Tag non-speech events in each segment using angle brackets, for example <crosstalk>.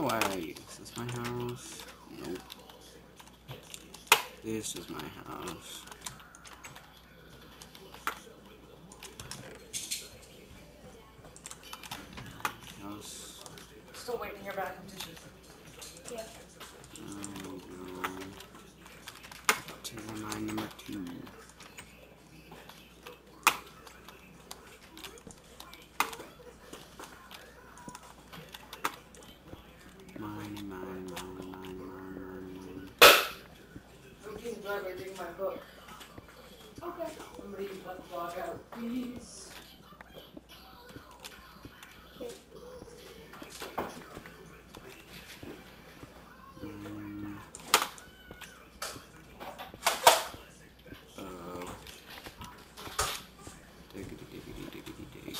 Wait, is this my house? Nope. This is my house. House. Still waiting to hear back from dishes. Yeah. Reading my book. Okay. Somebody let the dog out, please. Mm. Uh, diggity diggity diggity dig.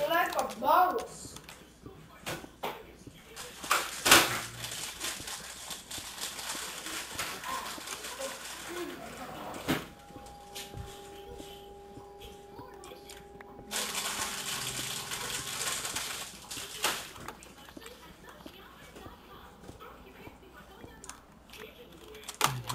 You like a mouse?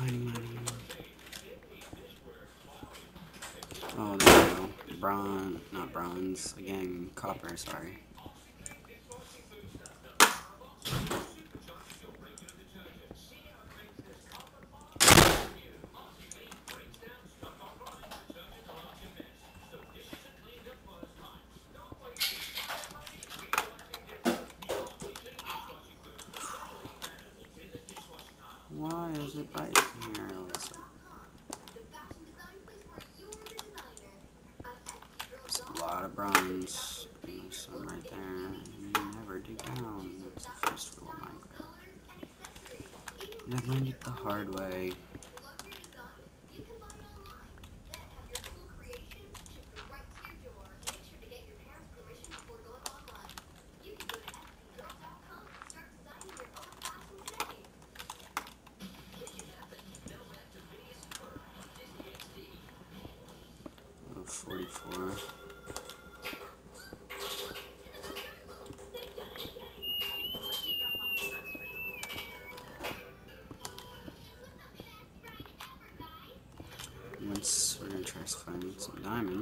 Money, money, money. Oh, there we go. Bron, Again, copper, sorry. Why is it right here? Listen. Lot of bronze. There's some right there. You never dig down. That's the first rule of Minecraft. And I've it the hard way. Oh,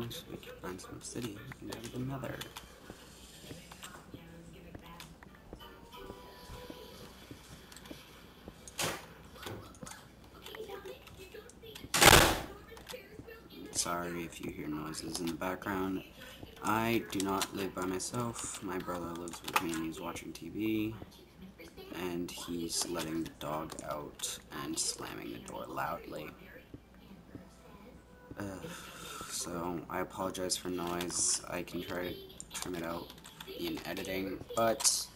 diamonds, we can find some obsidian and the nether. Sorry if you hear noises in the background. I do not live by myself. My brother lives with me and he's watching TV. And he's letting the dog out and slamming the door loudly. So I apologize for noise. I can try to trim it out in editing, but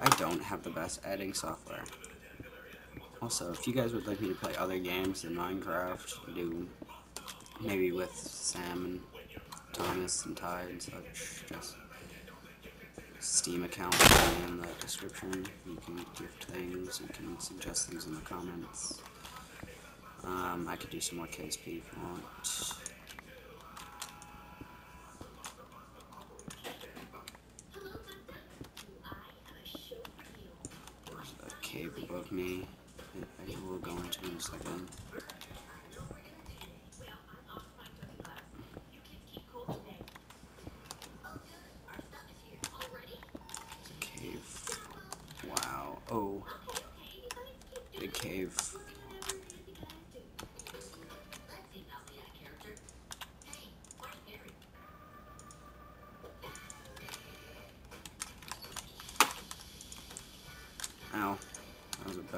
I don't have the best editing software. Also, if you guys would like me to play other games than Minecraft, do maybe with Sam and Thomas and Ty and such, just Steam account in the description. You can gift things, you can suggest things in the comments. Um, I could do some more KSP if you want.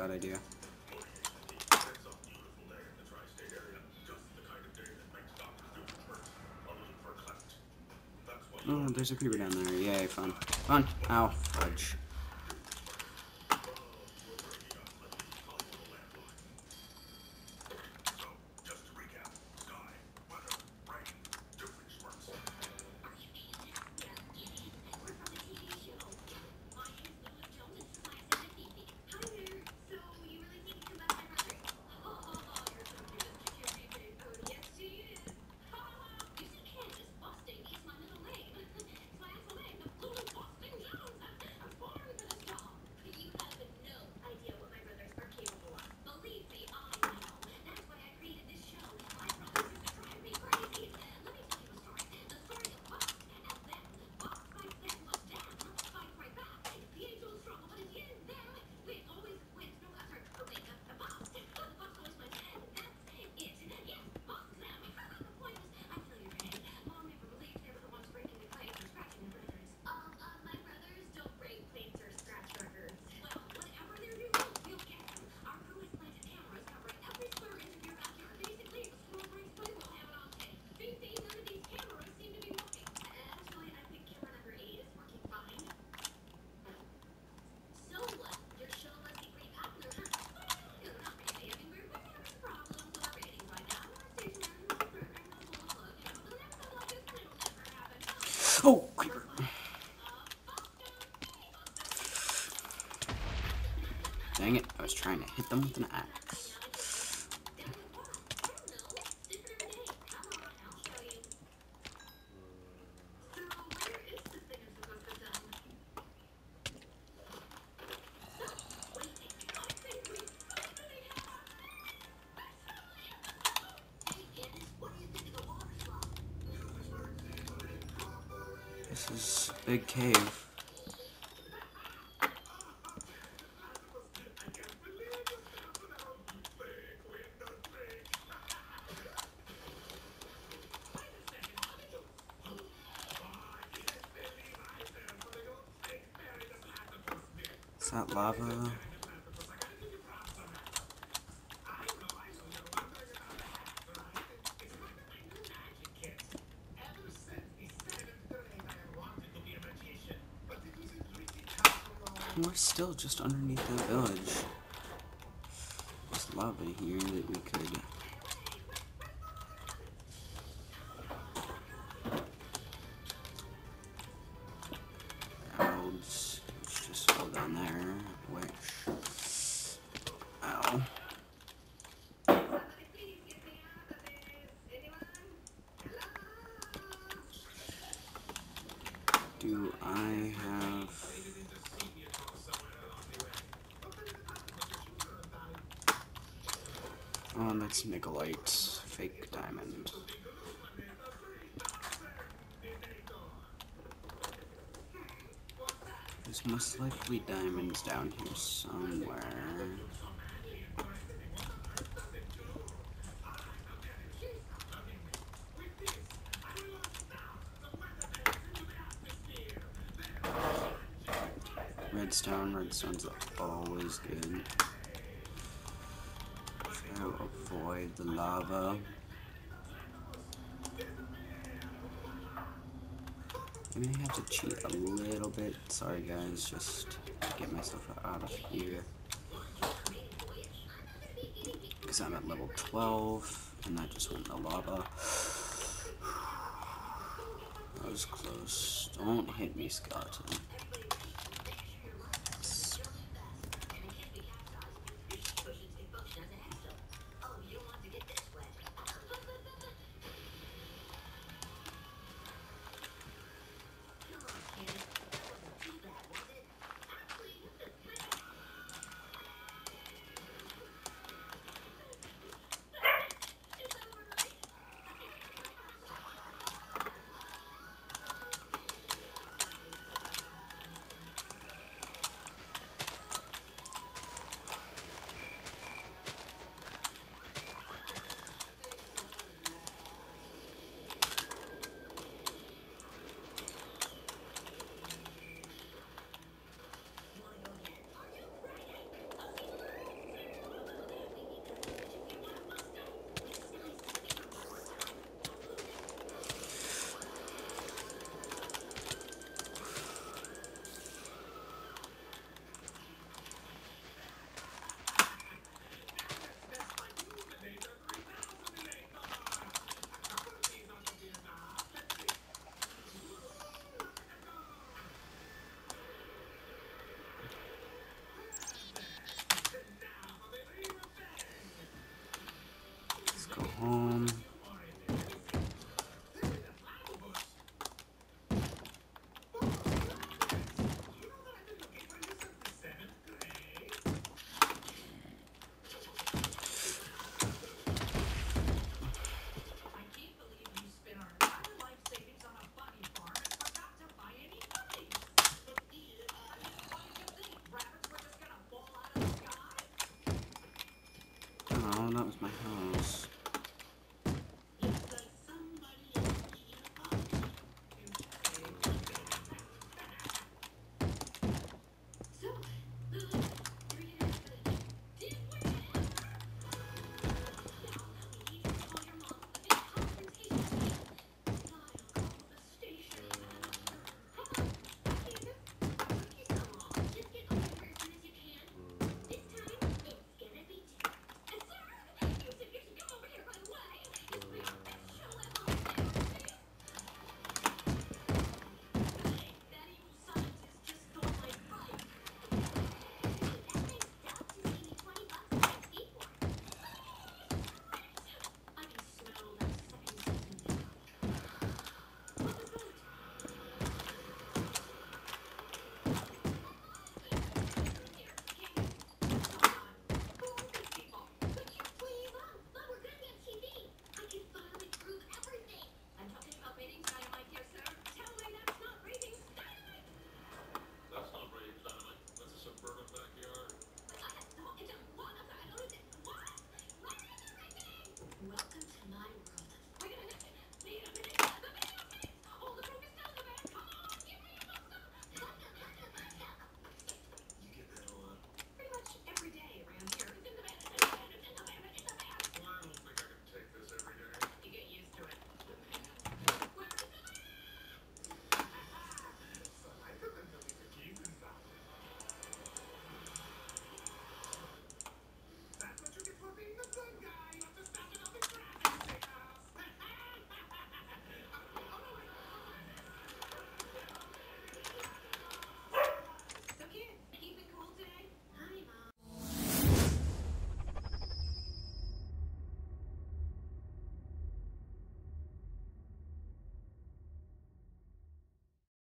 Bad idea. Oh, there's a creeper down there. Yay, fun. Fun. Ow, fudge. Oh, creeper. Dang it, I was trying to hit them with an axe. This is a big cave. Is that lava? Still just underneath the village. There's lava here that we could. Oh, that's Nikolite. Fake diamond. There's most likely diamonds down here somewhere. Redstone, redstone's always good. To avoid the lava. I may have to cheat a little bit. Sorry guys, just get myself out of here. Because I'm at level 12, and I just went in the lava. <sighs> That was close. Don't hit me, skeleton.